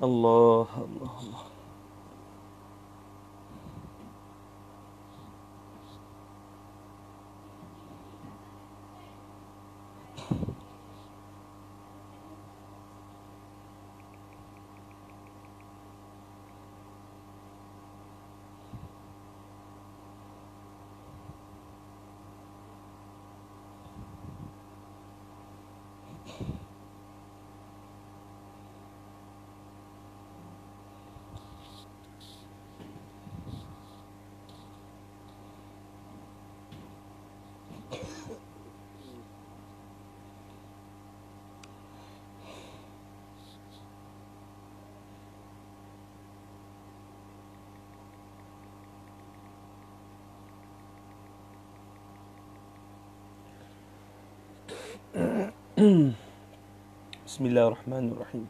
Allah Bismillahirrahmanirrahim.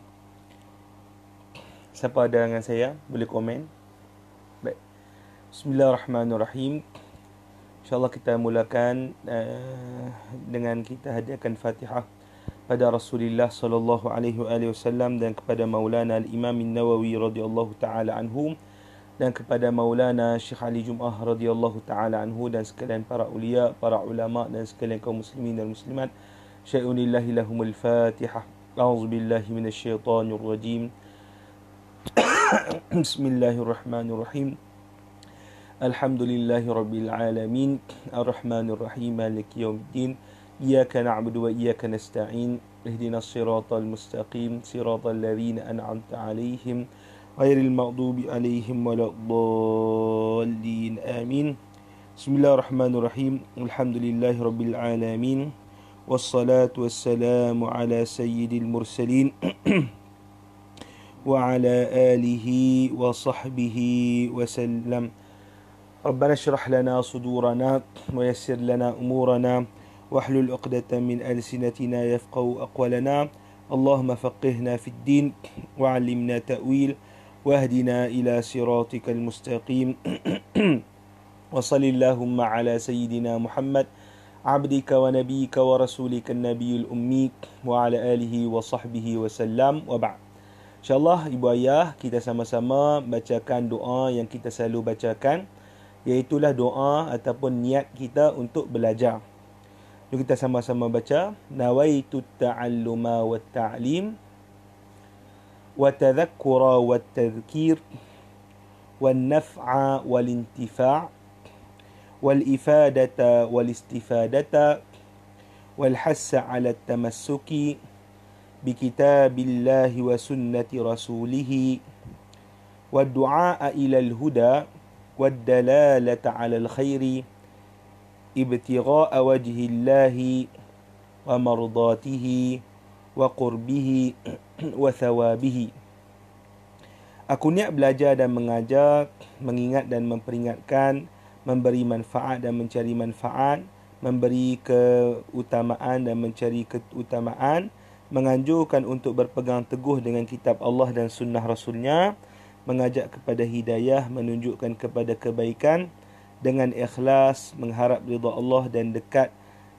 Siapa ada dengan saya boleh komen. Baik. Bismillahirrahmanirrahim. InsyaAllah kita mulakan uh, dengan kita hadiahkan Fatihah pada Rasulullah sallallahu alaihi wasallam dan kepada Maulana Al-Imam An-Nawawi radhiyallahu taala anhum dan kepada Maulana Syekh Ali Jum'ah radhiyallahu taala anhu dan sekalian para ulia, para ulama dan sekalian kaum muslimin dan muslimat. شيء لله لهم الفاتحة. أعوذ بالله من الشيطان الرجيم. بسم الله الرحمن الرحيم. الحمد لله رب العالمين. الرحمن الرحيم مالك يوم الدين. إياك نعبد وإياك نستعين. اهدنا الصراط المستقيم. صراط الذين أنعمت عليهم غير المغضوب عليهم ولا الضالين. آمين. بسم الله الرحمن الرحيم. الحمد لله رب العالمين. والصلاة والسلام على سيد المرسلين وعلى آله وصحبه وسلم. ربنا اشرح لنا صدورنا ويسر لنا أمورنا واحلل عقدة من ألسنتنا يفقه أقوالنا. اللهم فقهنا في الدين وعلمنا تأويل واهدنا إلى صراطك المستقيم. وصل اللهم على سيدنا محمد عبدك ونبيك ورسولك النبي الأمي وعلى آله وصحبه وسلم وبعد InsyaAllah ibu ayah kita sama-sama bacakan doa yang kita selalu bacakan Iaitulah doa ataupun niat kita untuk belajar Jom kita sama-sama baca Nawaitu ta'alluma wa ta'lim Wa tadhakkura wa tadhkir Wa naf'a wal intifa' والإفادة والاستفادة والحث على التمسك بكتاب الله وسنة رسوله والدعاء إلى الهدى والدلالة على الخير ابتغاء وجه الله ومرضاته وقربه وثوابه Aku niat belajar dan mengajar, mengingat dan memperingatkan memberi manfaat dan mencari manfaat, memberi keutamaan dan mencari keutamaan, menganjurkan untuk berpegang teguh dengan kitab Allah dan sunnah Rasulnya, mengajak kepada hidayah, menunjukkan kepada kebaikan, dengan ikhlas, mengharap ridha Allah dan dekat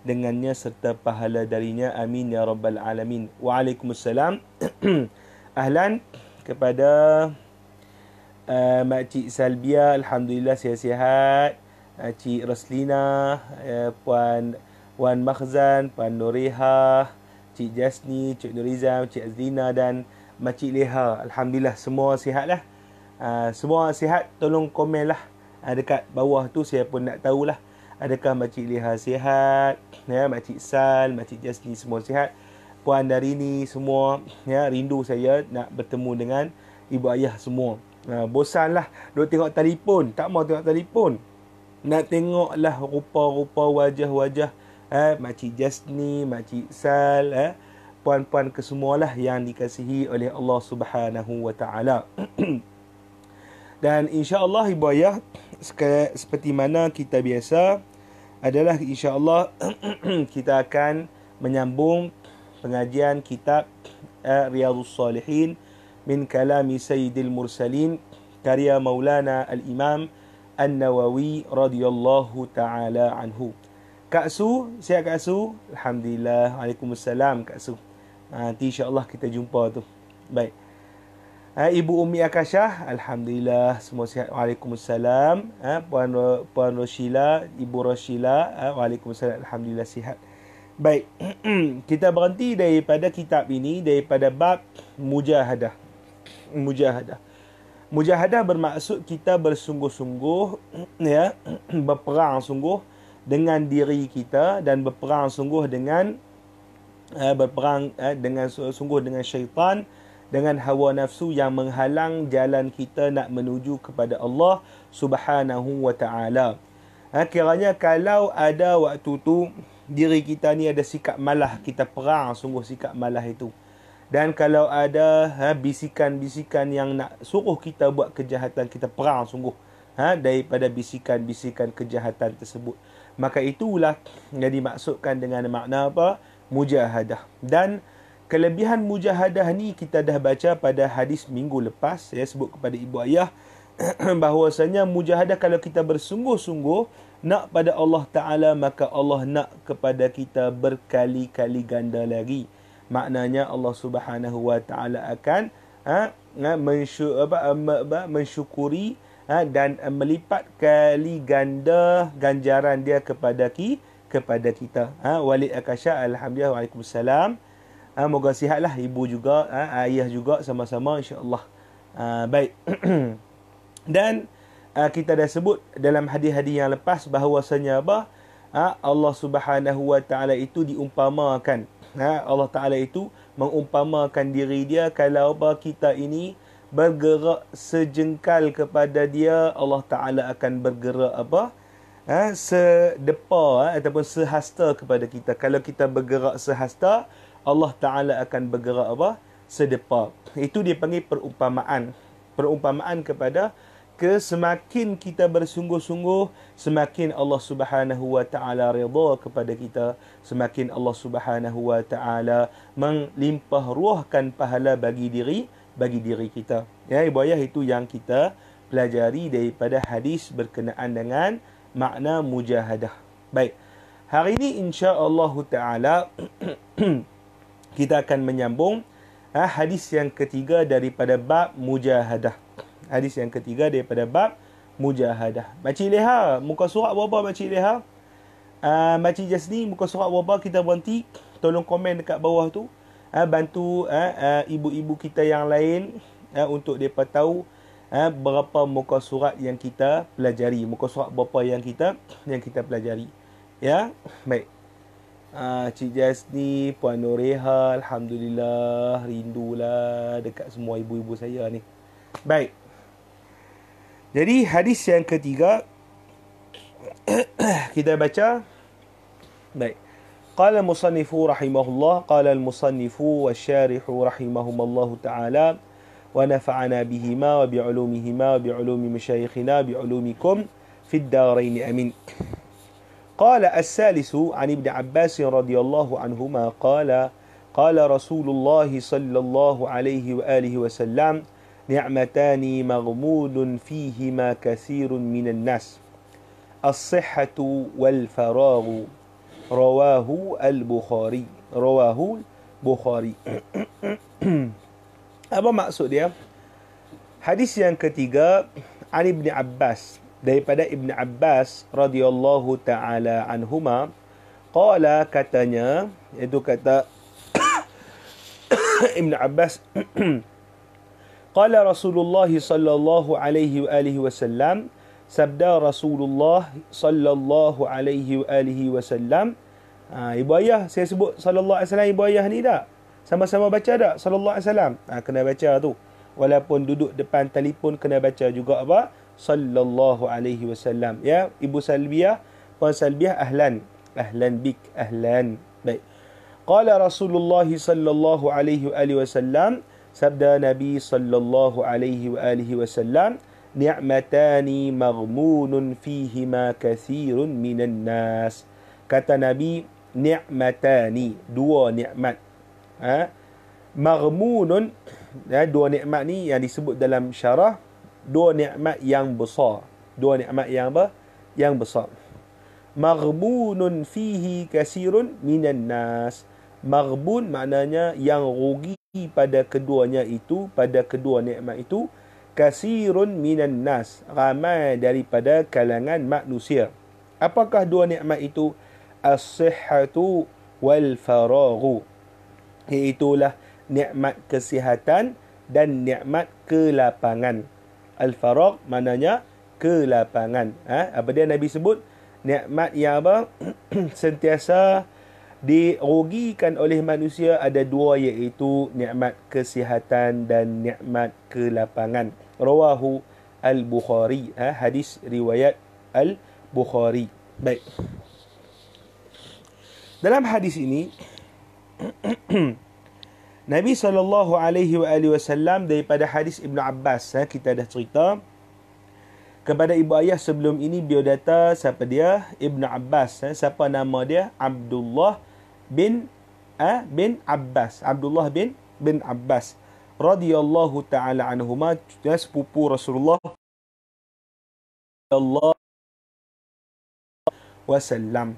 dengannya serta pahala darinya. Amin ya rabbal alamin. Waalaikumsalam. Ahlan kepada uh, Makcik Salbia Alhamdulillah sihat-sihat Cik Roslina uh, Puan Wan Makhzan Puan Noreha Cik Jasni Cik Nurizam Cik Azlina dan Makcik Leha. Alhamdulillah semua sihat lah. Uh, Semua sihat tolong komen lah. Uh, Dekat bawah tu saya pun nak tahulah Adakah Makcik Leha sihat? Ya, Makcik Sal Makcik Jasni semua sihat. Puan Darini semua ya rindu saya nak bertemu dengan ibu ayah semua. Ha, bosan lah Duk tengok telefon. Tak mau tengok telefon Nak tengok lah rupa-rupa wajah-wajah eh, Makcik Jasni Makcik Sal eh, Puan-puan kesemualah yang dikasihi oleh Allah Subhanahu Wa Taala. Dan insya-Allah ibu ayah seperti mana kita biasa adalah insya-Allah kita akan menyambung pengajian kitab eh, Riyadhus Salihin min kalami Sayyidil Mursalin karya Maulana Al-Imam An-Nawawi radhiyallahu taala anhu. Kak Su, sihat Kak Su? Alhamdulillah. Waalaikumsalam Kak Su. Ha, nanti insya-Allah kita jumpa tu. Baik. Ha, Ibu Umi Akashah, alhamdulillah semua sihat. Waalaikumsalam. Ha, Puan Puan Roshila, Ibu Roshila, waalaikumsalam. Alhamdulillah sihat. Baik. kita berhenti daripada kitab ini daripada bab mujahadah. Mujahadah. Mujahadah bermaksud kita bersungguh-sungguh ya, berperang sungguh dengan diri kita dan berperang sungguh dengan uh, berperang uh, dengan sungguh dengan syaitan dengan hawa nafsu yang menghalang jalan kita nak menuju kepada Allah Subhanahu wa taala. Ha, kiranya kalau ada waktu tu diri kita ni ada sikap malah kita perang sungguh sikap malah itu. Dan kalau ada ha, bisikan-bisikan yang nak suruh kita buat kejahatan kita perang sungguh ha, daripada bisikan-bisikan kejahatan tersebut. Maka itulah yang dimaksudkan dengan makna apa? Mujahadah. Dan kelebihan mujahadah ni kita dah baca pada hadis minggu lepas saya sebut kepada ibu ayah bahawasanya mujahadah kalau kita bersungguh-sungguh nak pada Allah Taala maka Allah nak kepada kita berkali-kali ganda lagi maknanya Allah Subhanahu Wa Taala akan ha, ha mensyukuri ha, dan melipat kali ganda ganjaran dia kepada ki kepada kita. Ha, Walid Akasha, Alhamdulillah, Waalaikumsalam. Ha, moga sihatlah ibu juga, ha, ayah juga sama-sama insyaAllah. Ha, baik. dan ha, kita dah sebut dalam hadis-hadis yang lepas bahawasanya apa? Ha, Allah Subhanahu Wa Taala itu diumpamakan. Ha, Allah Taala itu mengumpamakan diri dia kalau apa kita ini bergerak sejengkal kepada dia Allah Taala akan bergerak apa? Ha, sedepa ha, ataupun sehasta kepada kita. Kalau kita bergerak sehasta Allah Taala akan bergerak apa? Sedepa itu dipanggil perumpamaan. Perumpamaan kepada ke semakin kita bersungguh-sungguh semakin Allah Subhanahu wa taala redha kepada kita semakin Allah Subhanahu wa taala melimpah ruahkan pahala bagi diri bagi diri kita. Ya, ibu ayah itu yang kita pelajari daripada hadis berkenaan dengan makna mujahadah. Baik. Hari ini insya-Allah taala kita akan menyambung ha, hadis yang ketiga daripada bab mujahadah. Hadis yang ketiga daripada bab mujahadah. Makcik Leha, muka surat berapa Makcik Leha? Uh, Makcik Jasni, muka surat berapa? Kita berhenti? Tolong komen dekat bawah tu. Uh, bantu uh, uh, ibu-ibu kita yang lain uh, untuk mereka tahu uh, berapa muka surat yang kita pelajari. Muka surat berapa yang kita yang kita pelajari. Ya? Baik. Uh, Cik Jasni Puan Noreha Alhamdulillah rindulah dekat semua ibu-ibu saya ni. Baik jadi hadis yang ketiga kita baca. Baik. قال المصنف رحمه الله قال المصنف والشارح رحمهما الله تعالى ونفعنا بهما وبعلومهما وبعلوم مشايخنا بعلومكم في الدارين امين قال الثالث عن ابن عباس رضي الله عنهما قال قال رسول الله صلى الله عليه واله وسلم نعمتان مغمود فيهما كثير من الناس الصحه والفراغ rawahu al-Bukhari. Rawahu Bukhari. Apa maksud dia? Hadis yang ketiga Ali bin Abbas daripada Ibn Abbas radhiyallahu taala anhuma qala katanya itu kata Ibn Abbas qala Rasulullah sallallahu alaihi wa alihi wasallam sabda Rasulullah sallallahu alaihi wa alihi wasallam ha, ibu ayah saya sebut sallallahu alaihi wasallam ibu ayah ni tak? Sama-sama baca tak sallallahu alaihi wasallam? Ha, kena baca tu. Walaupun duduk depan telefon kena baca juga apa? Sallallahu alaihi wasallam. Ya ibu salbiah puan salbiah ahlan. Ahlan bik ahlan. Baik. Qala Rasulullah sallallahu alaihi wa alihi wasallam sabda nabi sallallahu alaihi wa alihi wasallam ni'matani maghmunun fihima kathirun minan nas kata nabi ni'matani dua nikmat ha ya dua nikmat ni yang disebut dalam syarah dua nikmat yang besar Dua nikmat yang apa? Yang besar. Maghbunun fihi kasirun minan nas. Maghbun maknanya yang rugi pada keduanya itu, pada kedua nikmat itu. Kasirun minan nas. Ramai daripada kalangan manusia. Apakah dua nikmat itu? As-sihhatu wal-faraghu. Iaitulah nikmat kesihatan dan nikmat kelapangan. Al-faragh maknanya kelapangan. Ha? Apa dia Nabi sebut? nikmat yang apa sentiasa dirugikan oleh manusia ada dua iaitu nikmat kesihatan dan nikmat kelapangan. Rawahu al-bukhari. Ha, hadis riwayat al-bukhari. Baik. Dalam hadis ini Nabi sallallahu alaihi wasallam daripada hadis Ibnu Abbas ha, kita dah cerita kepada ibu ayah sebelum ini beliau data siapa dia? Ibnu Abbas eh? siapa nama dia? Abdullah bin eh? bin Abbas. Abdullah bin bin Abbas. Radhiyallahu taala anhuma. Ya sepupu Rasulullah Allah wasallam.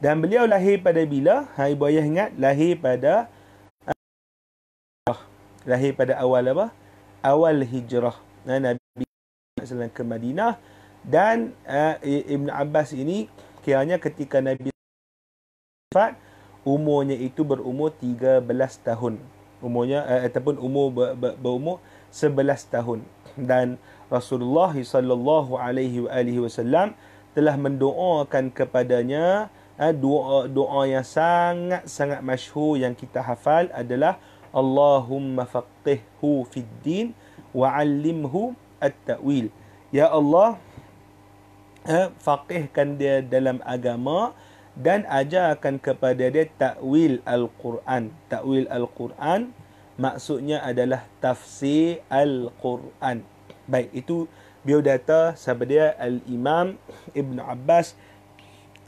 Dan beliau lahir pada bila? Ha ibu ayah ingat? Lahir pada lahir pada awal apa? Awal hijrah. Nah, Nabi SAW ke Madinah. Dan uh, Ibn Abbas ini kiranya ketika Nabi wafat umurnya itu berumur 13 tahun umurnya uh, ataupun umur ber, ber, berumur 11 tahun dan Rasulullah sallallahu alaihi wasallam telah mendoakan kepadanya uh, doa doa yang sangat sangat masyhur yang kita hafal adalah Allahumma faqihhu fid din wa 'allimhu at-ta'wil. Ya Allah, eh, faqihkan dia dalam agama dan ajarkan kepada dia ta'wil al-Quran. Ta'wil al-Quran maksudnya adalah tafsir al-Quran. Baik, itu biodata sahabat dia al-Imam Ibn Abbas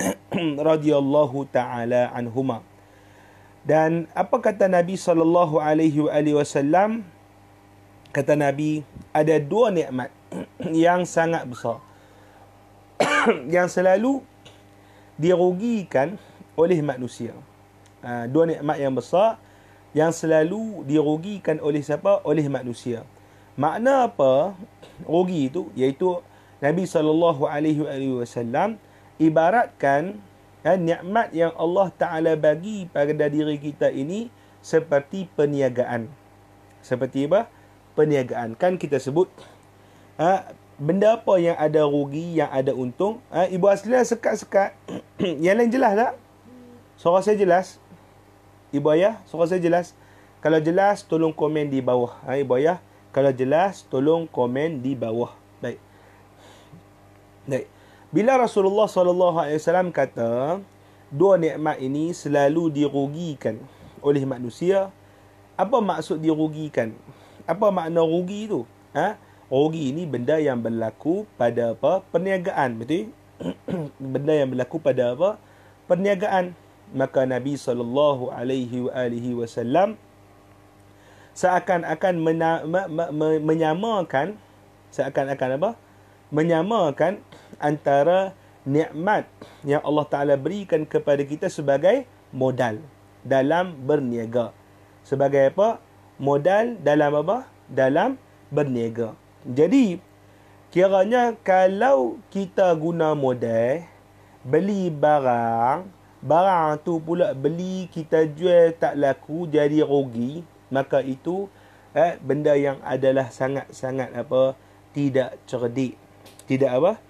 radhiyallahu taala anhuma. Dan apa kata Nabi sallallahu alaihi wasallam? kata Nabi ada dua nikmat yang sangat besar yang selalu dirugikan oleh manusia. Ha, dua nikmat yang besar yang selalu dirugikan oleh siapa? Oleh manusia. Makna apa rugi itu? Iaitu Nabi saw ibaratkan ya, nikmat yang Allah Taala bagi pada diri kita ini seperti perniagaan. Seperti apa? perniagaan kan kita sebut ha, benda apa yang ada rugi yang ada untung? Ha, ibu aslinya sekat-sekat. Yang lain jelas tak? Suara saya jelas. Ibu ayah suara saya jelas. Kalau jelas tolong komen di bawah. Ha, ibu ayah kalau jelas tolong komen di bawah. Baik. Baik. Bila Rasulullah wasallam kata dua nikmat ini selalu dirugikan oleh manusia. Apa maksud dirugikan? Apa makna rugi tu? Ha? Rugi ni benda yang berlaku pada apa? Perniagaan, betul? benda yang berlaku pada apa? Perniagaan. Maka Nabi sallallahu alaihi wasallam seakan-akan mena- me- me- menyamakan seakan-akan apa? Menyamakan antara nikmat yang Allah Taala berikan kepada kita sebagai modal dalam berniaga. Sebagai apa? modal dalam apa? Dalam berniaga. Jadi, kiranya kalau kita guna modal, beli barang, barang tu pula beli kita jual tak laku jadi rugi, maka itu eh, benda yang adalah sangat-sangat apa? Tidak cerdik. Tidak apa?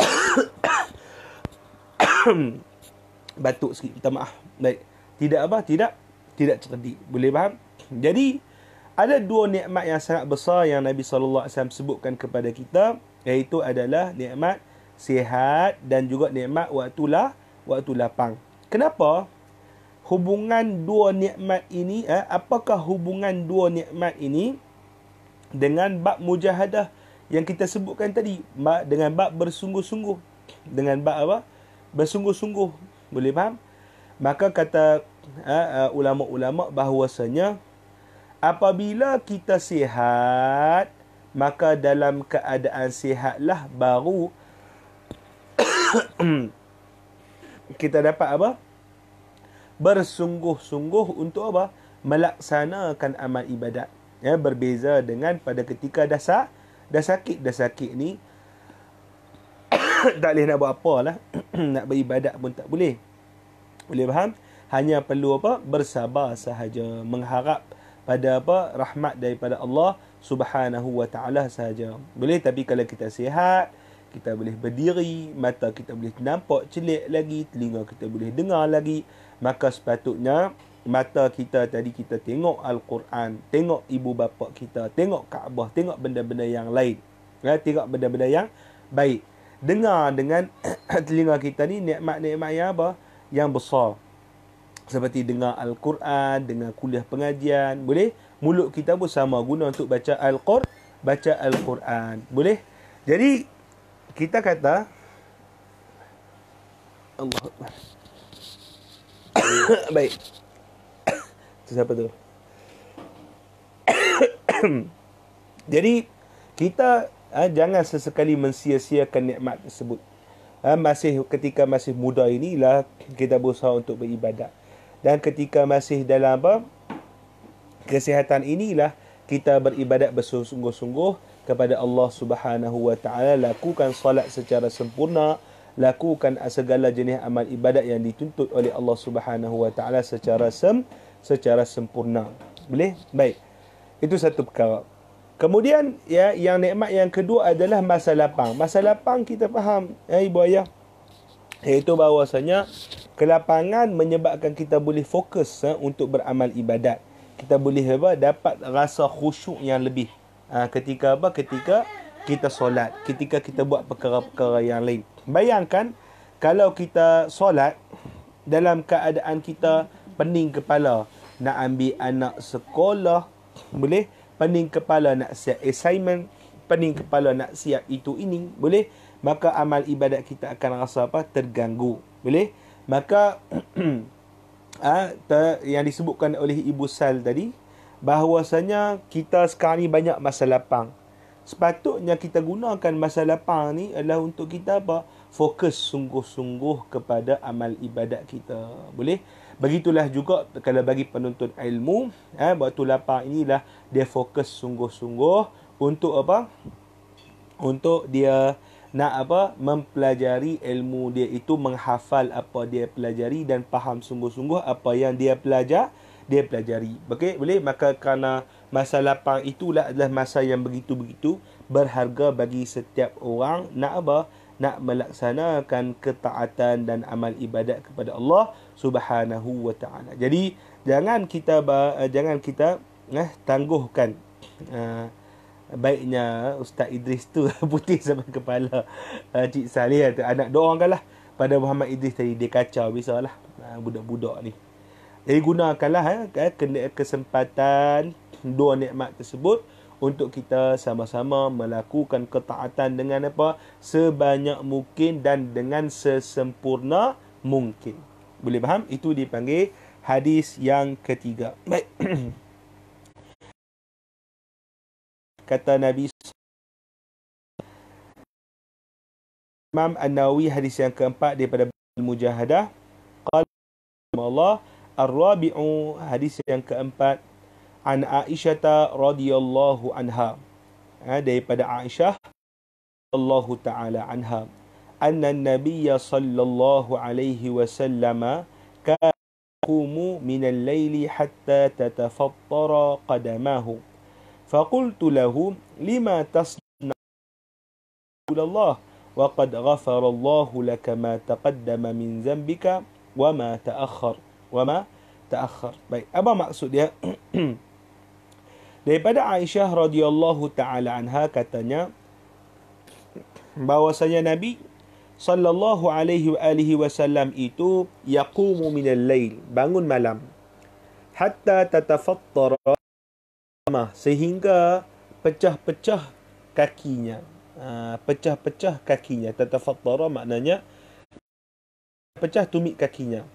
Batuk sikit, minta maaf. Baik. Tidak apa? Tidak tidak cerdik. Boleh faham? Jadi ada dua nikmat yang sangat besar yang Nabi wasallam sebutkan kepada kita iaitu adalah nikmat sihat dan juga nikmat waktu lah waktu lapang. Kenapa? Hubungan dua nikmat ini eh, apakah hubungan dua nikmat ini dengan bab mujahadah yang kita sebutkan tadi dengan bab bersungguh-sungguh dengan bab apa? Bersungguh-sungguh. Boleh faham? Maka kata uh, ulama-ulama bahawasanya apabila kita sihat maka dalam keadaan sihatlah baru kita dapat apa? Bersungguh-sungguh untuk apa? Melaksanakan amal ibadat. Ya, berbeza dengan pada ketika dah, sak, dah sakit. Dah sakit ni, tak boleh nak buat apa lah. nak beribadat pun tak boleh. Boleh faham? Hanya perlu apa? Bersabar sahaja. Mengharap pada apa? Rahmat daripada Allah subhanahu wa ta'ala sahaja. Boleh tapi kalau kita sihat, kita boleh berdiri, mata kita boleh nampak celik lagi, telinga kita boleh dengar lagi, maka sepatutnya mata kita tadi kita tengok Al-Quran, tengok ibu bapa kita, tengok Kaabah, tengok benda-benda yang lain. Ya, tengok benda-benda yang baik. Dengar dengan telinga kita ni nikmat-nikmat yang apa? Yang besar. Seperti dengar Al-Quran, dengar kuliah pengajian. Boleh? Mulut kita pun sama guna untuk baca Al-Quran. Baca Al-Quran. Boleh? Jadi, kita kata Allah Baik Itu siapa tu Jadi Kita ha, Jangan sesekali mensia-siakan nikmat tersebut ha, Masih ketika masih muda inilah Kita berusaha untuk beribadat Dan ketika masih dalam apa Kesihatan inilah Kita beribadat bersungguh-sungguh kepada Allah Subhanahu wa taala. Lakukan solat secara sempurna lakukan segala jenis amal ibadat yang dituntut oleh Allah Subhanahu wa taala secara sem secara sempurna. Boleh? Baik. Itu satu perkara. Kemudian ya yang nikmat yang kedua adalah masa lapang. Masa lapang kita faham ya ibu ayah iaitu bahawasanya kelapangan menyebabkan kita boleh fokus ha, untuk beramal ibadat. Kita boleh apa? Dapat rasa khusyuk yang lebih. Ha, ketika apa? Ketika kita solat. Ketika kita buat perkara-perkara yang lain. Bayangkan kalau kita solat dalam keadaan kita pening kepala nak ambil anak sekolah boleh? Pening kepala nak siap assignment pening kepala nak siap itu ini boleh maka amal ibadat kita akan rasa apa terganggu boleh maka ha, ter, yang disebutkan oleh ibu Sal tadi bahawasanya kita sekarang ni banyak masa lapang. Sepatutnya kita gunakan masa lapang ni adalah untuk kita apa? Fokus sungguh-sungguh kepada amal ibadat kita. Boleh? Begitulah juga kalau bagi penuntut ilmu, eh, waktu lapang inilah dia fokus sungguh-sungguh untuk apa? Untuk dia nak apa? Mempelajari ilmu dia itu menghafal apa dia pelajari dan faham sungguh-sungguh apa yang dia pelajari dia pelajari. Okey, boleh? Maka kerana masa lapang itulah adalah masa yang begitu-begitu berharga bagi setiap orang nak apa? Nak melaksanakan ketaatan dan amal ibadat kepada Allah Subhanahu wa taala. Jadi, jangan kita uh, jangan kita eh tangguhkan uh, baiknya Ustaz Idris tu putih sampai kepala uh, Cik Salih tu anak doakanlah pada Muhammad Idris tadi dia kacau bisalah uh, budak-budak ni jadi gunakanlah eh, kesempatan dua nikmat tersebut untuk kita sama-sama melakukan ketaatan dengan apa sebanyak mungkin dan dengan sesempurna mungkin. Boleh faham? Itu dipanggil hadis yang ketiga. Baik. Kata Nabi Imam An-Nawawi hadis yang keempat daripada Al-Mujahadah. Qala Allah Ar-Rabi'u hadis yang keempat an Aisyah radhiyallahu anha ha, daripada Aisyah Allah taala anha anna an-nabiy sallallahu alaihi wasallam kana yaqumu min al-layli hatta tatafattara qadamahu فقلت له لما تصنع رسول الله وقد غفر الله لك ما تقدم من ذنبك وما تأخر وما تأخر baik apa maksud dia? Daripada Aisyah radhiyallahu taala anha katanya bahwasanya Nabi sallallahu alaihi wa alihi wasallam itu yaqumu min al-lail bangun malam. Hatta tatafattara sehingga pecah-pecah kakinya. Ha, pecah-pecah kakinya. Tatafattara maknanya pecah tumit kakinya.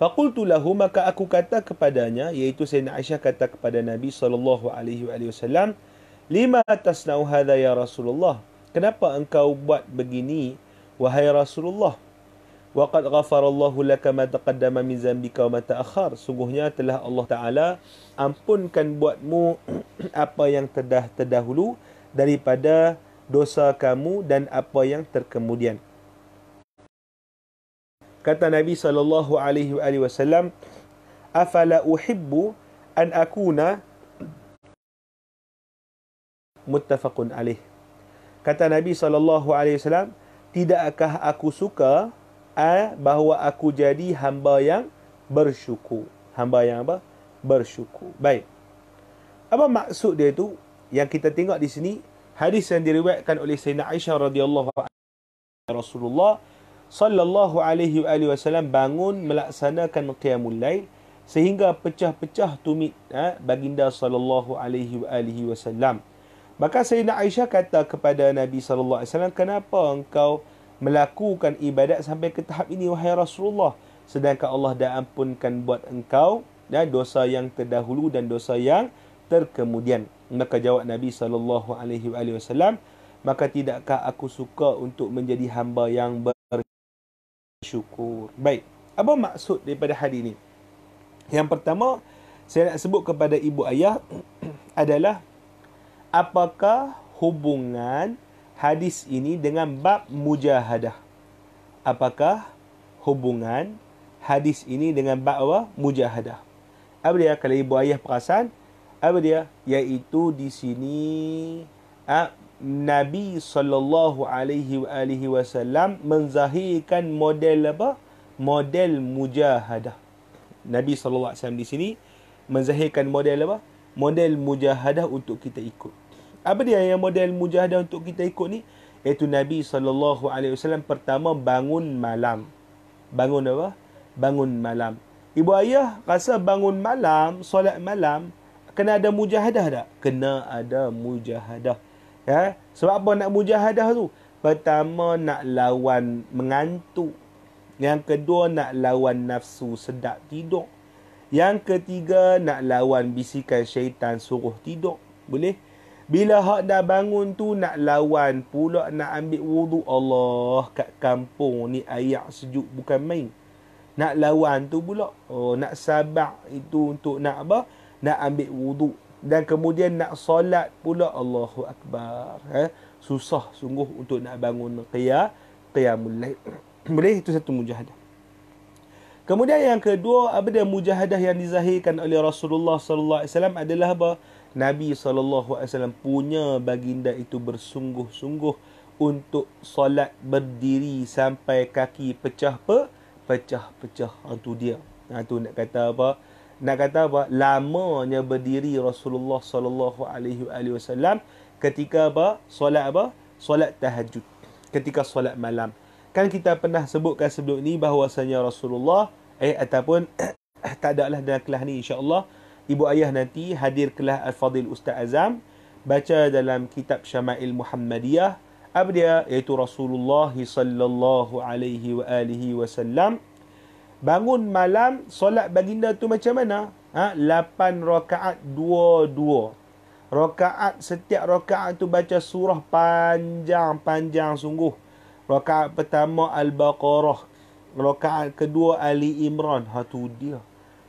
Faqultu lahu maka aku kata kepadanya iaitu Sayyidina Aisyah kata kepada Nabi sallallahu alaihi wasallam Lima tasna'u hadha ya Rasulullah? Kenapa engkau buat begini wahai Rasulullah? Waqad ghafarallahu laka ma taqaddama min zambika wa ma ta'akhkhar. Sungguhnya telah Allah Taala ampunkan buatmu apa yang telah terdahulu daripada dosa kamu dan apa yang terkemudian. Kata Nabi sallallahu alaihi wasallam, "Afala uhibbu an akuna muttafaqun alaih." Kata Nabi sallallahu alaihi wasallam, "Tidakkah aku suka bahawa aku jadi hamba yang bersyukur. Hamba yang apa? Bersyukur. Baik. Apa maksud dia tu? Yang kita tengok di sini hadis yang diriwayatkan oleh Sayyidina Aisyah radhiyallahu anha Rasulullah sallallahu alaihi wasallam bangun melaksanakan qiyamul lail sehingga pecah-pecah tumit ha, baginda sallallahu alaihi wasallam. Maka Sayyidina Aisyah kata kepada Nabi sallallahu alaihi wasallam, "Kenapa engkau melakukan ibadat sampai ke tahap ini wahai Rasulullah. Sedangkan Allah dah ampunkan buat engkau dan dosa yang terdahulu dan dosa yang terkemudian. Maka jawab Nabi sallallahu alaihi wasallam maka tidakkah aku suka untuk menjadi hamba yang bersyukur? Baik. Apa maksud daripada hadis ini? Yang pertama saya nak sebut kepada ibu ayah adalah apakah hubungan hadis ini dengan bab mujahadah. Apakah hubungan hadis ini dengan bab apa? Mujahadah. Apa dia kalau ibu ayah perasan? Apa dia? Iaitu di sini ah, Nabi sallallahu alaihi wasallam menzahirkan model apa? Model mujahadah. Nabi sallallahu alaihi wasallam di sini menzahirkan model apa? Model mujahadah untuk kita ikut. Apa dia yang model mujahadah untuk kita ikut ni? Iaitu Nabi SAW pertama bangun malam. Bangun apa? Bangun malam. Ibu ayah rasa bangun malam, solat malam, kena ada mujahadah tak? Kena ada mujahadah. Ya? Sebab apa nak mujahadah tu? Pertama nak lawan mengantuk. Yang kedua nak lawan nafsu sedap tidur. Yang ketiga nak lawan bisikan syaitan suruh tidur. Boleh? Bila hak dah bangun tu nak lawan pula nak ambil wudu Allah kat kampung ni ayak sejuk bukan main. Nak lawan tu pula. Oh nak sabar itu untuk nak apa? Nak ambil wudu dan kemudian nak solat pula Allahu akbar. Eh? Susah sungguh untuk nak bangun qiyam qiyamul lail. Boleh itu satu mujahadah. Kemudian yang kedua, apa dia mujahadah yang dizahirkan oleh Rasulullah sallallahu alaihi wasallam adalah apa? Nabi SAW punya baginda itu bersungguh-sungguh untuk solat berdiri sampai kaki pecah pe pecah-pecah itu ha, dia. Ha tu nak kata apa? Nak kata apa? Lamanya berdiri Rasulullah sallallahu alaihi wasallam ketika apa? Solat apa? Solat tahajud. Ketika solat malam. Kan kita pernah sebutkan sebelum ini bahawasanya Rasulullah eh ataupun tak ada lah dalam kelas ni insya-Allah ibu ayah nanti hadir kelas Al-Fadil Ustaz Azam baca dalam kitab Syama'il Muhammadiyah. Apa dia? Iaitu Rasulullah sallallahu alaihi wa alihi wasallam. Bangun malam solat baginda tu macam mana? Ha? 8 rakaat dua-dua. Rakaat setiap rakaat tu baca surah panjang-panjang sungguh. Rakaat pertama Al-Baqarah. Rakaat kedua Ali Imran. Ha tu dia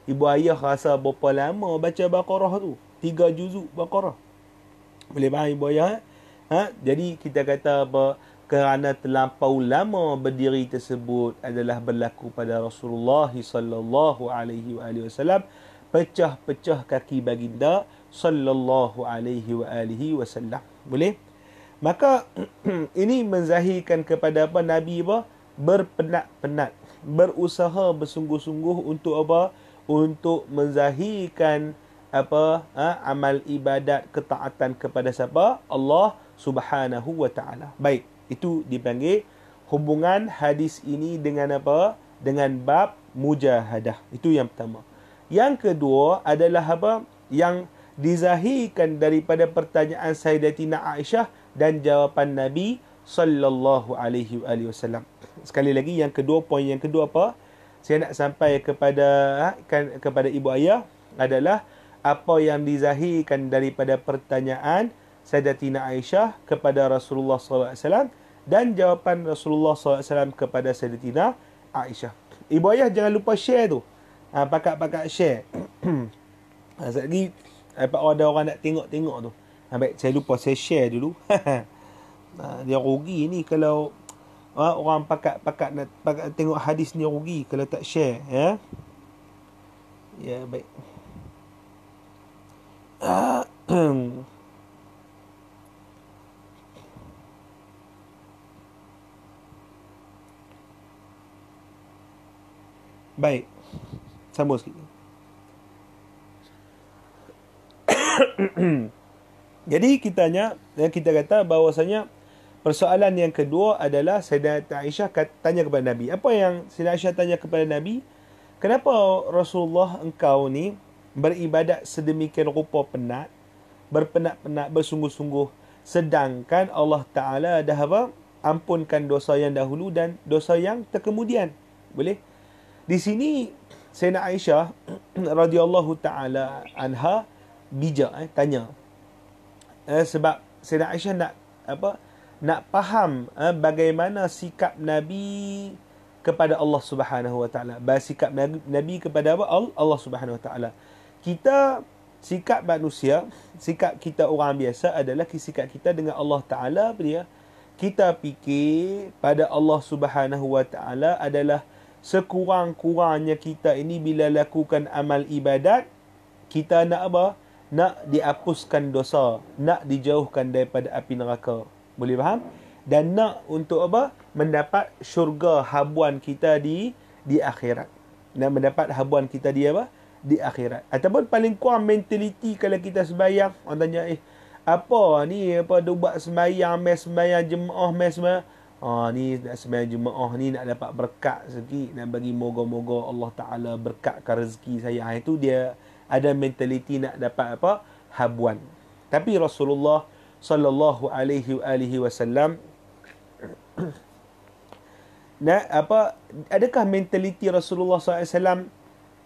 ibu ayah rasa berapa lama baca Baqarah tu? Tiga juzuk Baqarah. Boleh faham ibu ayah? Ha? Jadi kita kata apa? Kerana terlampau lama berdiri tersebut adalah berlaku pada Rasulullah sallallahu alaihi wasallam pecah-pecah kaki baginda sallallahu alaihi wa alihi wasallam. Boleh? Maka ini menzahirkan kepada apa Nabi apa? Berpenat-penat, berusaha bersungguh-sungguh untuk apa? Untuk menzahirkan apa ha, amal ibadat ketaatan kepada siapa Allah Subhanahu wa taala. Baik, itu dipanggil hubungan hadis ini dengan apa? Dengan bab mujahadah. Itu yang pertama. Yang kedua adalah apa? Yang dizahirkan daripada pertanyaan Sayyidatina Aisyah dan jawapan Nabi sallallahu alaihi wasallam. Sekali lagi yang kedua poin yang kedua apa? Saya nak sampai kepada ha, kan, kepada ibu ayah adalah apa yang dizahirkan daripada pertanyaan Sayyidatina Aisyah kepada Rasulullah SAW dan jawapan Rasulullah SAW kepada Sayyidatina Aisyah. Ibu ayah jangan lupa share tu. Ha, pakat-pakat share. ha, lagi ada orang nak tengok-tengok tu. Ha, baik, saya lupa saya share dulu. ha, dia rugi ni kalau ha, orang pakat-pakat nak pakat tengok hadis ni rugi kalau tak share. Ya, ya baik. Baik. Sambung sikit. Jadi kitanya yang kita kata bahawasanya persoalan yang kedua adalah Sayyidat Aisyah tanya kepada Nabi. Apa yang Sayyidat Aisyah tanya kepada Nabi? Kenapa Rasulullah engkau ni beribadat sedemikian rupa penat, berpenat-penat, bersungguh-sungguh sedangkan Allah Taala dah apa? ampunkan dosa yang dahulu dan dosa yang terkemudian. Boleh? Di sini Sayyidina Aisyah radhiyallahu taala anha bijak eh tanya. Eh, sebab Sayyidina Aisyah nak apa? Nak faham eh, bagaimana sikap Nabi kepada Allah Subhanahu wa taala. Sikap Nabi, kepada apa? Allah Subhanahu wa taala. Kita sikap manusia, sikap kita orang biasa adalah sikap kita dengan Allah taala dia. Kita fikir pada Allah Subhanahu wa taala adalah sekurang-kurangnya kita ini bila lakukan amal ibadat kita nak apa nak dihapuskan dosa nak dijauhkan daripada api neraka boleh faham? Dan nak untuk apa? Mendapat syurga habuan kita di di akhirat. Nak mendapat habuan kita di apa? Di akhirat. Ataupun paling kurang mentaliti kalau kita sembahyang. Orang tanya eh apa ni? Apa dia buat sembahyang? Mes sembahyang jemaah mes sembahyang? Ha, ni nak sembahyang Jumaat ni nak dapat berkat sikit. Nak bagi moga-moga Allah Taala berkatkan rezeki saya. Ha, itu dia ada mentaliti nak dapat apa? habuan. Tapi Rasulullah sallallahu alaihi alihi wasallam. Nak apa adakah mentaliti Rasulullah SAW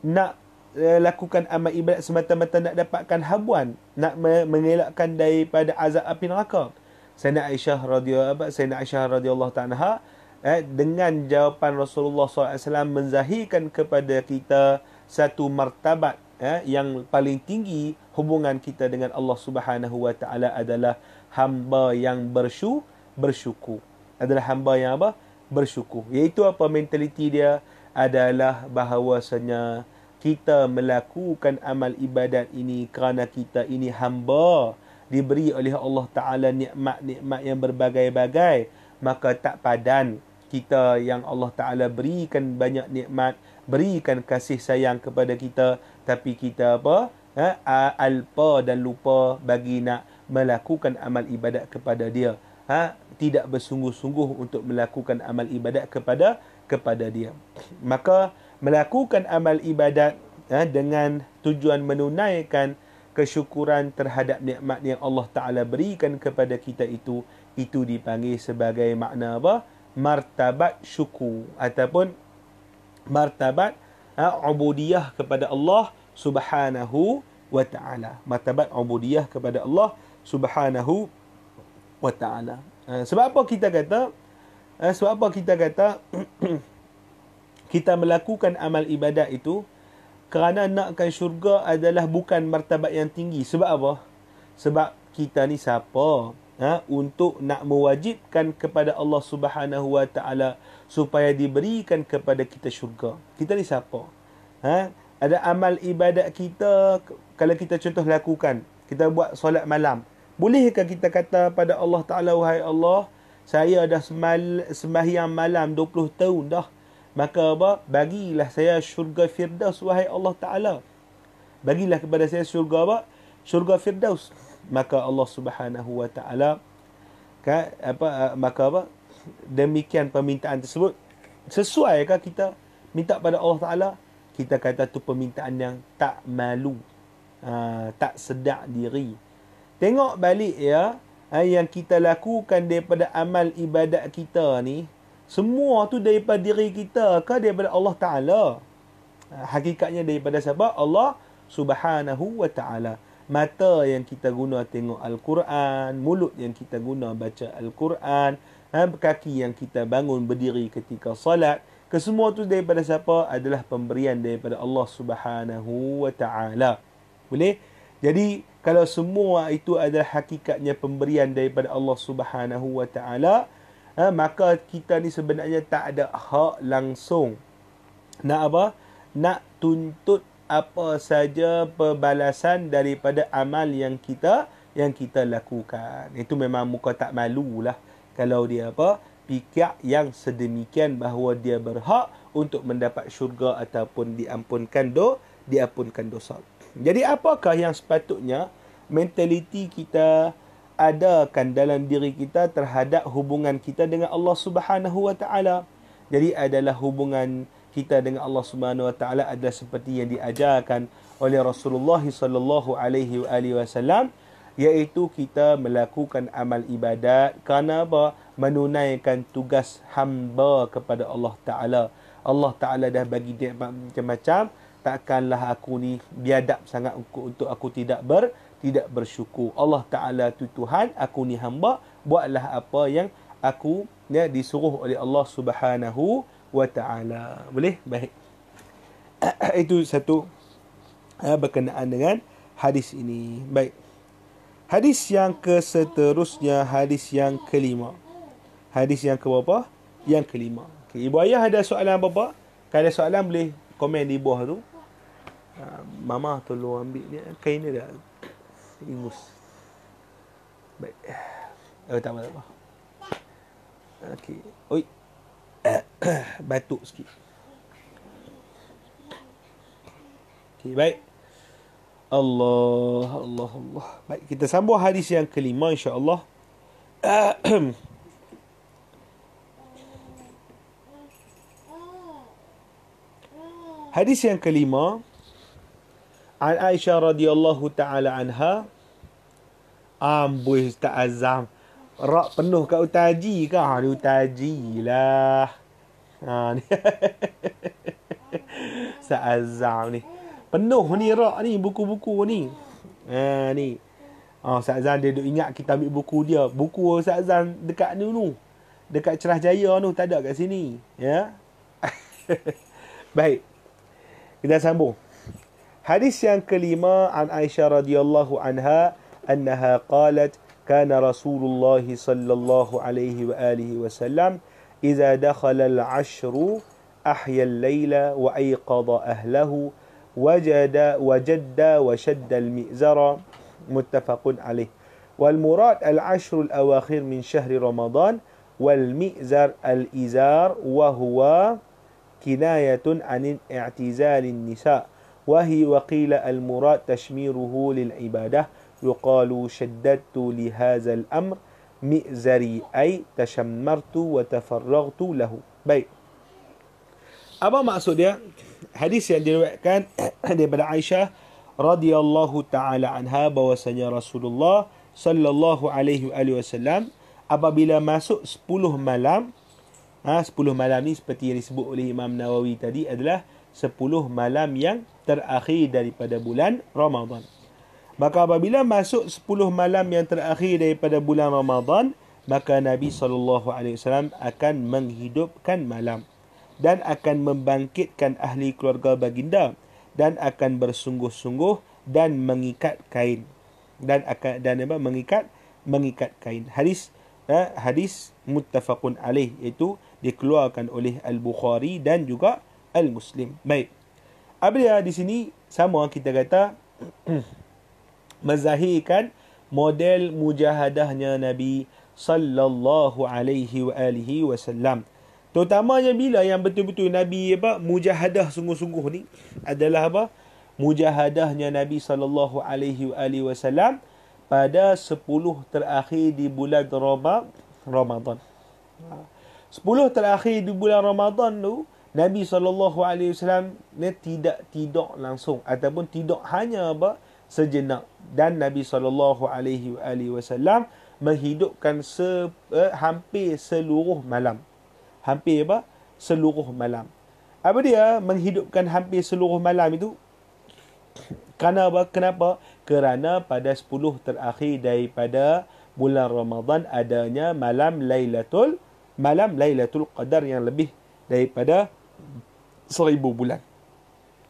nak uh, lakukan amal ibadat semata-mata nak dapatkan habuan nak mengelakkan daripada azab api neraka? Sayyidina Aisyah radhiyallahu Sayyidina Aisyah radhiyallahu ta'ala eh, dengan jawapan Rasulullah SAW menzahirkan kepada kita satu martabat eh, yang paling tinggi hubungan kita dengan Allah Subhanahu wa taala adalah hamba yang bersyu, bersyukur. Adalah hamba yang apa? Bersyukur. Iaitu apa mentaliti dia? Adalah bahawasanya kita melakukan amal ibadat ini kerana kita ini hamba diberi oleh Allah Ta'ala nikmat-nikmat yang berbagai-bagai maka tak padan kita yang Allah Ta'ala berikan banyak nikmat berikan kasih sayang kepada kita tapi kita apa? Ha, alpa dan lupa bagi nak melakukan amal ibadat kepada dia. Ha, tidak bersungguh-sungguh untuk melakukan amal ibadat kepada kepada dia. Maka melakukan amal ibadat ha, dengan tujuan menunaikan kesyukuran terhadap nikmat yang Allah Taala berikan kepada kita itu itu dipanggil sebagai makna apa? Martabat syukur ataupun martabat ha, ubudiyah kepada Allah Subhanahu wa taala martabat ubudiyah kepada Allah Subhanahu wa taala ha, sebab apa kita kata ha, sebab apa kita kata kita melakukan amal ibadat itu kerana nakkan syurga adalah bukan martabat yang tinggi. Sebab apa? Sebab kita ni siapa? Ha? Untuk nak mewajibkan kepada Allah Subhanahu Wa Taala supaya diberikan kepada kita syurga. Kita ni siapa? Ha? Ada amal ibadat kita kalau kita contoh lakukan. Kita buat solat malam. Bolehkah kita kata pada Allah Taala wahai Allah, saya dah sembahyang malam 20 tahun dah maka apa bagilah saya syurga firdaus wahai Allah taala bagilah kepada saya syurga apa syurga firdaus maka Allah Subhanahu wa taala apa maka apa demikian permintaan tersebut sesuaikah kita minta pada Allah taala kita kata tu permintaan yang tak malu ha, tak sedak diri tengok balik ya ha, yang kita lakukan daripada amal ibadat kita ni semua tu daripada diri kita ke daripada Allah Ta'ala? Ha, hakikatnya daripada siapa? Allah Subhanahu Wa Ta'ala. mata yang kita guna tengok Al-Quran, mulut yang kita guna baca Al-Quran, ha, kaki yang kita bangun berdiri ketika salat. Kesemua tu daripada siapa? Adalah pemberian daripada Allah Subhanahu wa taala. Boleh? Jadi kalau semua itu adalah hakikatnya pemberian daripada Allah Subhanahu wa taala, ha, maka kita ni sebenarnya tak ada hak langsung nak apa? Nak tuntut apa saja pembalasan daripada amal yang kita yang kita lakukan. Itu memang muka tak malulah kalau dia apa? Fikir yang sedemikian bahawa dia berhak untuk mendapat syurga ataupun diampunkan do diampunkan dosa. Jadi apakah yang sepatutnya mentaliti kita adakan dalam diri kita terhadap hubungan kita dengan Allah Subhanahu Wa Taala? Jadi adalah hubungan kita dengan Allah Subhanahu Wa Taala adalah seperti yang diajarkan oleh Rasulullah sallallahu alaihi wasallam iaitu kita melakukan amal ibadat kerana apa menunaikan tugas hamba kepada Allah Taala Allah Taala dah bagi dia macam-macam takkanlah aku ni biadab sangat untuk aku tidak ber tidak bersyukur Allah Taala tu Tuhan aku ni hamba buatlah apa yang aku ya disuruh oleh Allah Subhanahu wa taala. Boleh? Baik. Itu satu uh, berkenaan dengan hadis ini. Baik. Hadis yang ke seterusnya hadis yang kelima. Hadis yang ke berapa? Yang kelima. Okay. Ibu ayah ada soalan apa-apa? Kalau ada soalan boleh komen di bawah tu. Uh, mama tolong ambil ni kain ni dah ingus. Baik. Oh, tak apa-apa. Okey. Oi. batuk sikit. Okay, baik. Allah, Allah, Allah. Baik, kita sambung hadis yang kelima insya-Allah. hadis yang kelima An Aisyah radhiyallahu taala anha amboi Ustaz Azam rak penuh kat utaji ke? Ha, ni utaji lah. Ha, ni. Sa'azam ni. Penuh ni rak ni buku-buku ni. Ha ni. Ah oh, Ustaz dia duk ingat kita ambil buku dia. Buku Ustaz Zan dekat ni tu. Dekat Cerah Jaya tu tak ada kat sini. Ya. Baik. Kita sambung. Hadis yang kelima an Aisyah radhiyallahu anha annaha qalat kana Rasulullah sallallahu alaihi wa alihi wasallam idza dakhala al-ashru ahya al-laila wa ayqadha ahlahu وجد وجد وشد المئزر متفق عليه. والمراد العشر الأواخر من شهر رمضان والمئزر الإزار وهو كناية عن اعتزال النساء وهي وقيل المراد تشميره للعبادة. يقال شددت لهذا الأمر مئزري أي تشمرت وتفرغت له. baik apa maksud dia hadis yang diriwayatkan daripada Aisyah radhiyallahu taala anha bahwasanya Rasulullah sallallahu alaihi wasallam apabila masuk 10 malam ha 10 malam ni seperti yang disebut oleh Imam Nawawi tadi adalah 10 malam yang terakhir daripada bulan Ramadan. Maka apabila masuk 10 malam yang terakhir daripada bulan Ramadan, maka Nabi SAW akan menghidupkan malam dan akan membangkitkan ahli keluarga baginda dan akan bersungguh-sungguh dan mengikat kain. Dan akan dan apa mengikat mengikat kain. Hadis eh, hadis muttafaqun alaih itu dikeluarkan oleh al-Bukhari dan juga al-Muslim. Baik. Apabila di sini sama kita kata menzahirkan model mujahadahnya Nabi sallallahu alaihi wa alihi wasallam. Terutamanya bila yang betul-betul Nabi apa mujahadah sungguh-sungguh ni adalah apa? Mujahadahnya Nabi sallallahu alaihi wasallam pada 10 terakhir di bulan Ramadan. 10 terakhir di bulan Ramadan tu Nabi sallallahu alaihi wasallam tidak tidur langsung ataupun tidak hanya apa sejenak dan Nabi sallallahu alaihi wasallam menghidupkan se, eh, hampir seluruh malam. Hampir apa? Seluruh malam. Apa dia menghidupkan hampir seluruh malam itu? Kerana apa? Kenapa? kerana pada 10 terakhir daripada bulan Ramadan adanya malam Lailatul malam Lailatul Qadar yang lebih daripada seribu bulan.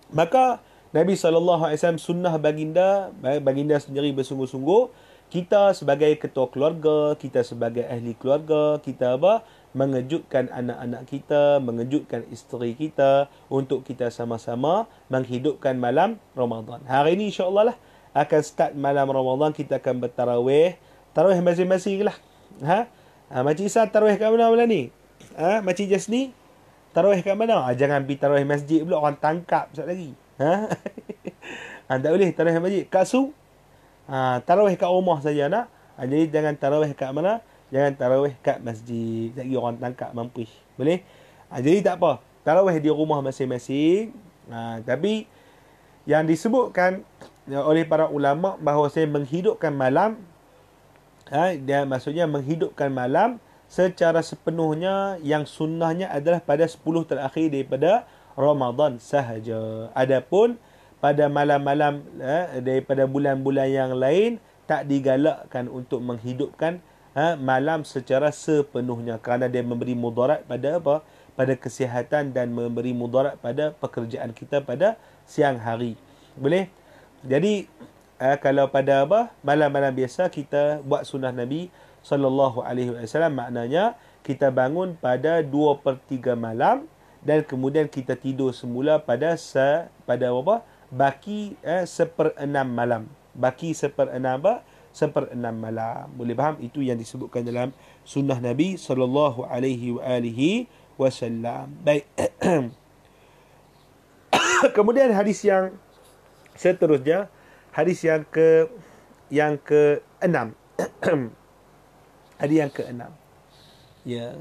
Maka Nabi SAW sunnah baginda, baginda sendiri bersungguh-sungguh, kita sebagai ketua keluarga, kita sebagai ahli keluarga, kita apa? Mengejutkan anak-anak kita, mengejutkan isteri kita untuk kita sama-sama menghidupkan malam Ramadan. Hari ini insya-Allah lah akan start malam Ramadan kita akan bertarawih. Tarawih masing-masing lah. Ha? ha Makcik Isa tarawih kat mana bulan ni? Ha? Makcik Jasni tarawih kat mana? Ha, jangan pergi tarawih masjid pula orang tangkap sekejap lagi. Ha? ha tak boleh tarawih masjid. Kak Su? Ha, tarawih kat rumah saja nak. Ha, jadi jangan tarawih kat mana? Jangan tarawih kat masjid. Lagi orang tangkap mampus. Boleh? Ha, jadi tak apa. Tarawih di rumah masing-masing. Ha, tapi yang disebutkan oleh para ulama bahawa saya menghidupkan malam ha, dia maksudnya menghidupkan malam secara sepenuhnya yang sunnahnya adalah pada 10 terakhir daripada Ramadan sahaja. Adapun pada malam-malam eh, daripada bulan-bulan yang lain tak digalakkan untuk menghidupkan eh, malam secara sepenuhnya kerana dia memberi mudarat pada apa? pada kesihatan dan memberi mudarat pada pekerjaan kita pada siang hari. Boleh? Jadi eh, kalau pada apa? malam-malam biasa kita buat sunnah Nabi sallallahu alaihi wasallam maknanya kita bangun pada 2 per 3 malam dan kemudian kita tidur semula pada se, pada apa baki eh, seper enam malam baki seper enam apa seper enam malam boleh faham itu yang disebutkan dalam sunnah Nabi sallallahu alaihi wa alihi wasallam baik kemudian hadis yang seterusnya hadis yang ke yang ke enam Hadis yang keenam. Ya.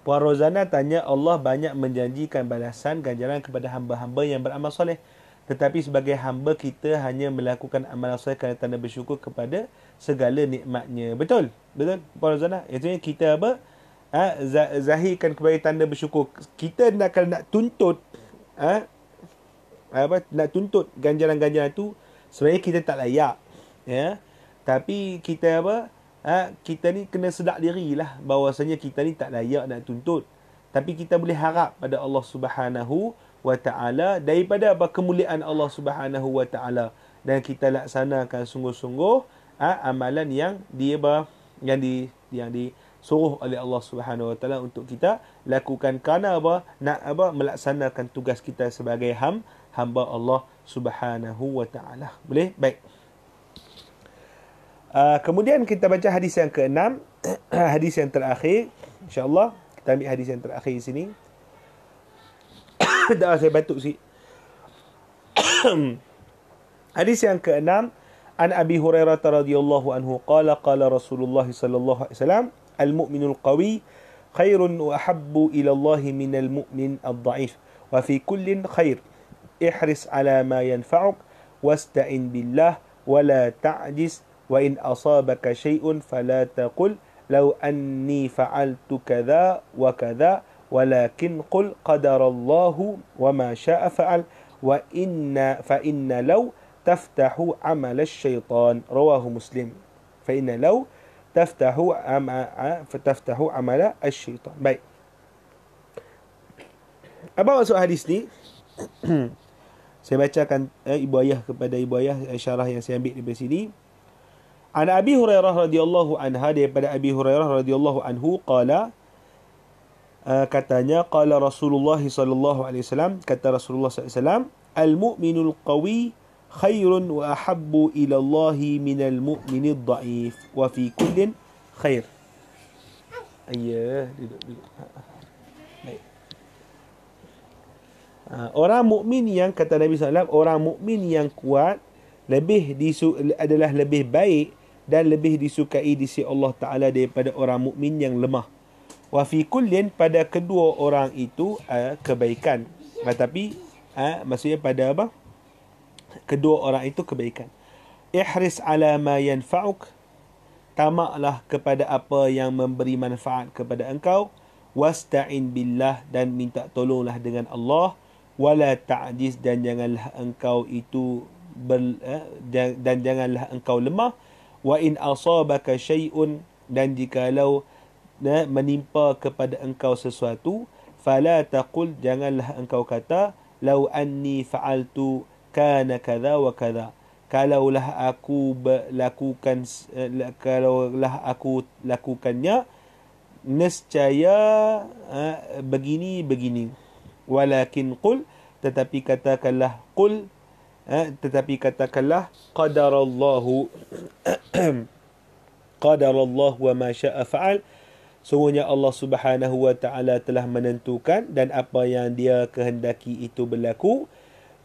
Puan Rozana tanya Allah banyak menjanjikan balasan ganjaran kepada hamba-hamba yang beramal soleh. Tetapi sebagai hamba kita hanya melakukan amal soleh kerana tanda bersyukur kepada segala nikmatnya. Betul? Betul Puan Rozana? Itu kita apa? Ha, zahirkan kepada tanda bersyukur. Kita nak nak tuntut ha, apa nak tuntut ganjaran-ganjaran tu sebenarnya kita tak layak ya tapi kita apa ha, kita ni kena sedar diri lah bahawasanya kita ni tak layak nak tuntut. Tapi kita boleh harap pada Allah Subhanahu wa taala daripada apa kemuliaan Allah Subhanahu wa taala dan kita laksanakan sungguh-sungguh ha, amalan yang dia yang di yang disuruh oleh Allah Subhanahu wa taala untuk kita lakukan kerana apa nak apa melaksanakan tugas kita sebagai ham hamba Allah Subhanahu wa taala. Boleh? Baik. Uh, kemudian kita baca hadis yang keenam, hadis yang terakhir. InsyaAllah kita ambil hadis yang terakhir di sini. Dah saya batuk sih. hadis yang keenam. An Abi Hurairah radhiyallahu anhu qala qala Rasulullah sallallahu alaihi wasallam al-mu'minul qawi khairun wa ahabbu ila Allah min al-mu'min ad-dha'if wa fi kullin khair ihris ala ma yanfa'uk wasta'in billah wa la ta'jis وإن أصابك شيء فلا تقل لو أني فعلت كذا وكذا ولكن قل قدر الله وما شاء فعل وإن فإن لو تفتح عمل الشيطان رواه مسلم فإن لو تفتح فتفتح عمل الشيطان baik. Apa maksud hadis ni? Saya bacakan eh, ibu ayah kepada ibu ayah eh, syarah yang saya ambil daripada sini. An Abi Hurairah radhiyallahu anha daripada Abi Hurairah radhiyallahu anhu qala uh, katanya qala Rasulullah sallallahu alaihi wasallam kata Rasulullah sallallahu alaihi wasallam al mu'minul qawi khairun wa ahabbu ila Allah min al mu'minid dha'if wa fi kullin khair. Ayah duduk duduk. Ha, ha. Uh, orang mukmin yang kata Nabi sallallahu orang mukmin yang kuat lebih disu adalah lebih baik dan lebih disukai di sisi Allah Taala daripada orang mukmin yang lemah. Wa fi kullin pada kedua orang itu uh, kebaikan. Tetapi uh, maksudnya pada apa? Kedua orang itu kebaikan. Ihris ala ma yanfa'uk. Tamaklah kepada apa yang memberi manfaat kepada engkau. Wasta'in billah dan minta tolonglah dengan Allah. Wala ta'jiz dan janganlah engkau itu ber, eh, dan janganlah engkau lemah wa in asabaka syai'un dan jikalau eh, menimpa kepada engkau sesuatu fala taqul janganlah engkau kata lau anni fa'altu kana kadha wa kadha. Kalaulah aku lakukan eh, kalaulah aku lakukannya nescaya uh, begini begini. Walakin qul tetapi katakanlah qul uh, tetapi katakanlah qadarallahu qadarallahu wa ma syaa fa'al sungguhnya Allah Subhanahu wa taala telah menentukan dan apa yang dia kehendaki itu berlaku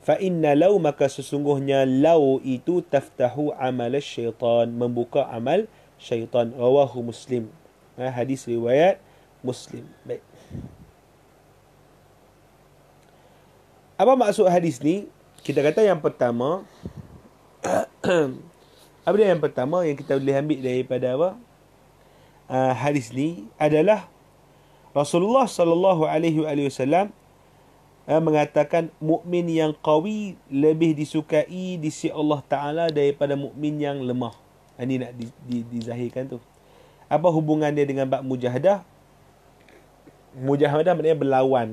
fa inna law maka sesungguhnya law itu taftahu amal syaitan membuka amal syaitan rawahu muslim Ha, hadis riwayat Muslim. Baik. Apa maksud hadis ni? Kita kata yang pertama apa dia yang pertama yang kita boleh ambil daripada apa? Uh, hadis ni adalah Rasulullah sallallahu alaihi wasallam uh, mengatakan mukmin yang qawi lebih disukai di sisi Allah Taala daripada mukmin yang lemah. Ini nak di, di, dizahirkan tu apa hubungan dia dengan bab mujahadah mujahadah maknanya berlawan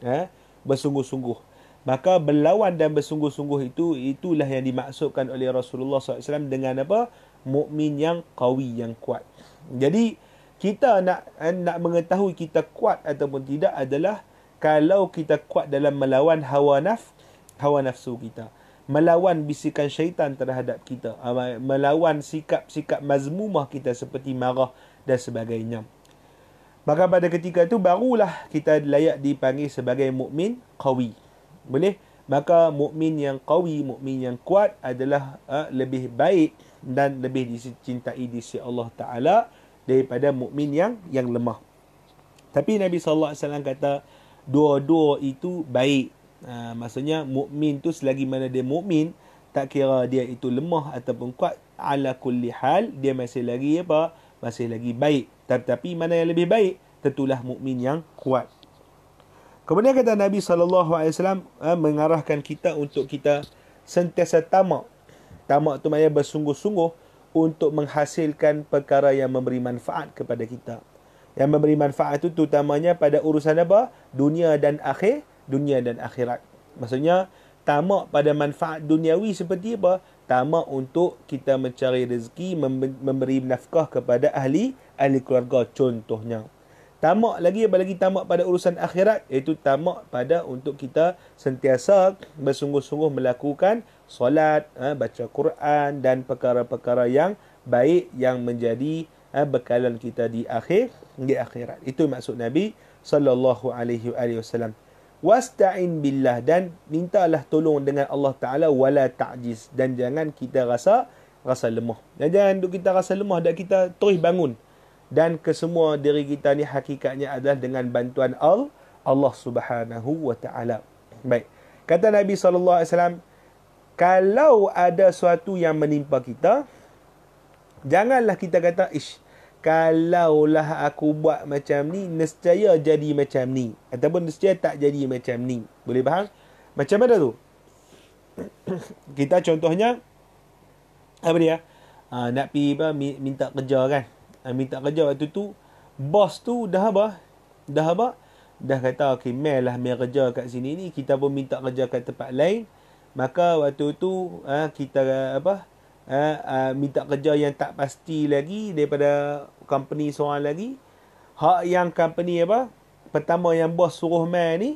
ha? bersungguh-sungguh maka berlawan dan bersungguh-sungguh itu itulah yang dimaksudkan oleh Rasulullah SAW dengan apa mukmin yang qawi yang kuat. Jadi kita nak nak mengetahui kita kuat ataupun tidak adalah kalau kita kuat dalam melawan hawa naf hawa nafsu kita. Melawan bisikan syaitan terhadap kita. Melawan sikap-sikap mazmumah kita seperti marah dan sebagainya. Maka pada ketika itu barulah kita layak dipanggil sebagai mukmin qawi boleh maka mukmin yang qawi mukmin yang kuat adalah uh, lebih baik dan lebih dicintai di sisi Allah taala daripada mukmin yang yang lemah. Tapi Nabi sallallahu alaihi wasallam kata dua-dua itu baik. Ha, maksudnya mukmin tu selagi mana dia mukmin tak kira dia itu lemah ataupun kuat ala kulli hal dia masih lagi apa? Masih lagi baik. Tetapi mana yang lebih baik? Tentulah mukmin yang kuat kemudian kata Nabi wasallam ha, mengarahkan kita untuk kita sentiasa tamak tamak tu maknanya bersungguh-sungguh untuk menghasilkan perkara yang memberi manfaat kepada kita yang memberi manfaat itu terutamanya pada urusan apa dunia dan akhir dunia dan akhirat. Maksudnya tamak pada manfaat duniawi seperti apa? Tamak untuk kita mencari rezeki, memberi nafkah kepada ahli ahli keluarga contohnya. Tamak lagi apa lagi tamak pada urusan akhirat iaitu tamak pada untuk kita sentiasa bersungguh-sungguh melakukan solat, ha, baca Quran dan perkara-perkara yang baik yang menjadi ha, bekalan kita di akhir di akhirat. Itu maksud Nabi sallallahu alaihi wasallam wasta'in billah dan mintalah tolong dengan Allah Taala wala ta'jiz dan jangan kita rasa rasa lemah. Dan jangan duk kita rasa lemah dan kita terus bangun. Dan kesemua diri kita ni hakikatnya adalah dengan bantuan Allah Allah Subhanahu wa taala. Baik. Kata Nabi sallallahu alaihi wasallam kalau ada sesuatu yang menimpa kita janganlah kita kata ish kalaulah aku buat macam ni nescaya jadi macam ni ataupun nescaya tak jadi macam ni. Boleh faham? Macam mana tu? Kita contohnya apa dia? Ha, nak pi apa minta kerja kan ha, minta kerja waktu tu bos tu dah apa? Dah apa? Dah kata okey mai lah mai kerja kat sini ni. Kita pun minta kerja kat tempat lain. Maka waktu tu ha, kita apa uh, uh, minta kerja yang tak pasti lagi daripada company seorang lagi. Hak yang company apa? Pertama yang bos suruh main ni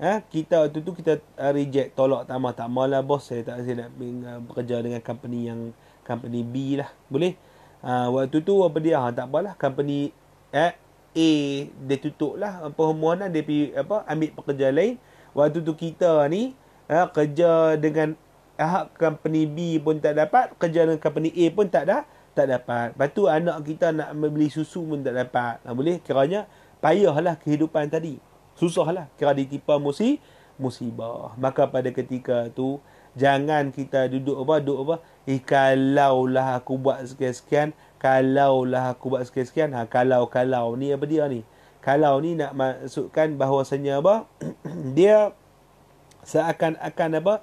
uh, kita waktu tu kita uh, reject tolak tak mau tak mau lah bos saya tak saya nak uh, bekerja dengan company yang company B lah. Boleh uh, waktu tu apa dia ha, tak apalah company eh, A dia tutup lah permohonan dia pergi apa ambil pekerja lain waktu tu kita ni uh, kerja dengan hak company B pun tak dapat, kerja dengan company A pun tak ada, tak dapat. Lepas tu anak kita nak membeli susu pun tak dapat. Nah, boleh kiranya payahlah kehidupan tadi. Susahlah kira ditipa musi musibah. Maka pada ketika tu jangan kita duduk apa duduk apa eh kalaulah aku buat sekian-sekian, kalaulah aku buat sekian-sekian, ha kalau kalau ni apa dia ni? Kalau ni nak masukkan bahawasanya apa? dia seakan-akan apa?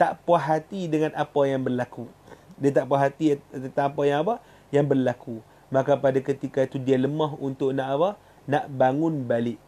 tak puas hati dengan apa yang berlaku. Dia tak puas hati tentang apa yang apa yang berlaku. Maka pada ketika itu dia lemah untuk nak apa? Nak bangun balik.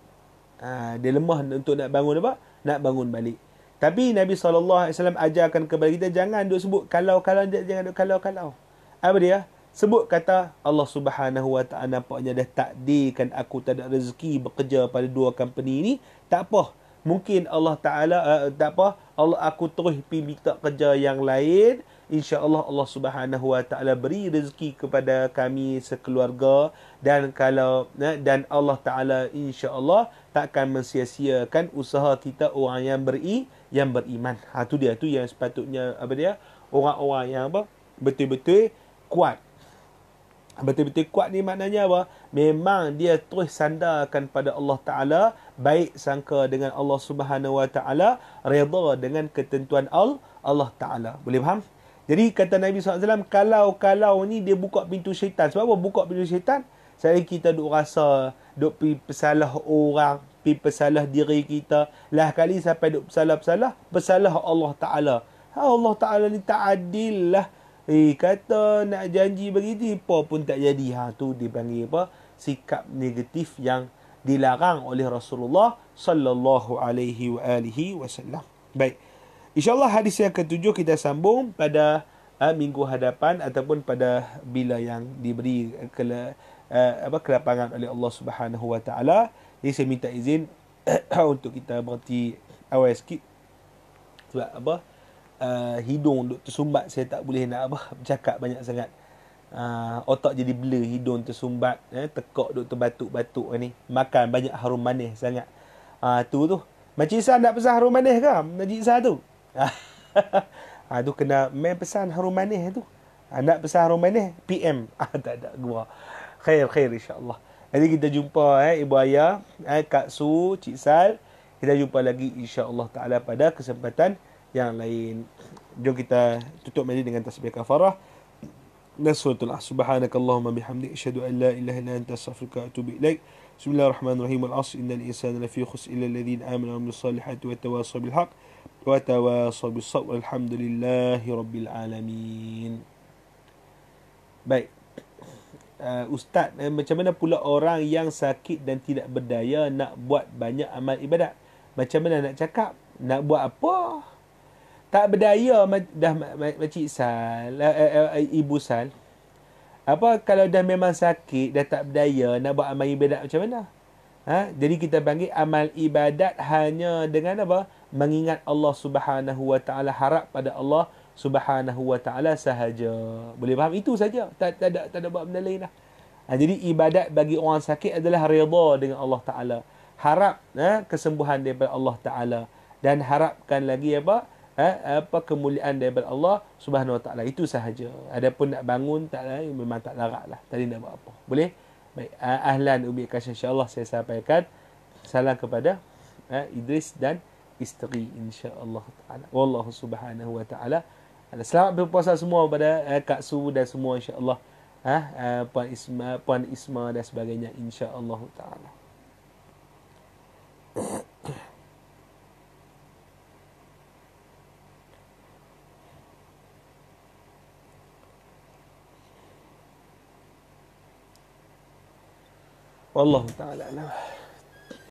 Ha, dia lemah untuk nak bangun apa? Nak bangun balik. Tapi Nabi SAW ajarkan kepada kita jangan duk sebut kalau-kalau jangan duk kalau-kalau. Apa dia? Sebut kata Allah Subhanahu Wa Taala nampaknya dah takdirkan aku tak ada rezeki bekerja pada dua company ni. Tak apa. Mungkin Allah Taala uh, tak apa. Allah aku terus pergi minta kerja yang lain. InsyaAllah Allah Subhanahu Wa Taala beri rezeki kepada kami sekeluarga dan kalau uh, dan Allah Taala insya-Allah takkan mensia-siakan usaha kita orang yang beri yang beriman. Ha tu dia tu yang sepatutnya apa dia? Orang-orang yang apa? Betul-betul kuat. Betul-betul kuat ni maknanya apa? Memang dia terus sandarkan pada Allah Taala, baik sangka dengan Allah Subhanahu Wa Taala, redha dengan ketentuan Allah Allah Taala. Boleh faham? Jadi kata Nabi SAW, kalau-kalau ni dia buka pintu syaitan. Sebab apa buka pintu syaitan? Saya kita duk rasa, duk pergi pesalah orang, pi pesalah diri kita. Lah kali sampai duk bersalah-bersalah bersalah Allah Taala. Ha, Allah Taala ni tak adil lah. Eh kata nak janji begitu apa pun tak jadi. Ha tu dipanggil apa? Sikap negatif yang dilarang oleh Rasulullah sallallahu alaihi wa alihi wasallam. Baik. Insyaallah hadis yang ketujuh kita sambung pada uh, minggu hadapan ataupun pada bila yang diberi ke uh, apa kelapangan oleh Allah Subhanahu wa taala jadi saya minta izin untuk kita berhenti awal sikit. Sebab apa? Uh, hidung duk tersumbat saya tak boleh nak apa bercakap banyak sangat. Uh, otak jadi blur, hidung tersumbat, eh, tekak duk terbatuk-batuk ni. Makan banyak harum manis sangat. Ah uh, tu tu. Macam Isa nak pesan harum manis ke? Najib Isa tu. Ah uh, tu kena main pesan harum manis tu. Uh, nak pesan harum manis PM. Ah tak ada gua. Khair khair insya-Allah. Nanti kita jumpa eh Ibu Ayah, eh Kak Su, Cik Sal. Kita jumpa lagi insya-Allah taala pada kesempatan yang lain. Jom kita tutup majlis dengan tasbih kafarah. Nasrullah subhanakallahumma bihamdik asyhadu an la ilaha illa anta astaghfiruka wa atubu ilaik. Bismillahirrahmanirrahim. Al-'asr innal insana lafi khusr illa alladhina amanu wa amilus salihati wa tawassaw bil wa tawassaw bis sabr. Alhamdulillahi rabbil alamin. Baik uh, ustaz eh, macam mana pula orang yang sakit dan tidak berdaya nak buat banyak amal ibadat? Macam mana nak cakap? Nak buat apa? Tak berdaya dah makcik sal uh, uh, uh, ibu sal. Apa kalau dah memang sakit dah tak berdaya nak buat amal ibadat macam mana? Ha? Jadi kita panggil amal ibadat hanya dengan apa? Mengingat Allah Subhanahu wa taala harap pada Allah subhanahu wa ta'ala sahaja. Boleh faham? Itu saja. Tak, tak, ada, tak ada buat benda lain lah. Ha, jadi ibadat bagi orang sakit adalah reda dengan Allah Ta'ala. Harap ha, kesembuhan daripada Allah Ta'ala. Dan harapkan lagi apa? Ha, apa kemuliaan daripada Allah Subhanahu Wa Ta'ala. Itu sahaja. Adapun nak bangun, tak lah, memang tak larat lah. Tadi nak buat apa. Boleh? Baik. Ahlan ubi kasih insyaAllah saya sampaikan. Salam kepada ha, Idris dan isteri insyaAllah ta'ala. Wallahu subhanahu wa ta'ala. Selamat berpuasa semua pada uh, Kak Su dan semua insya-Allah. Ha, uh, Puan Isma, Puan Isma dan sebagainya insya-Allah taala. Wallahu taala.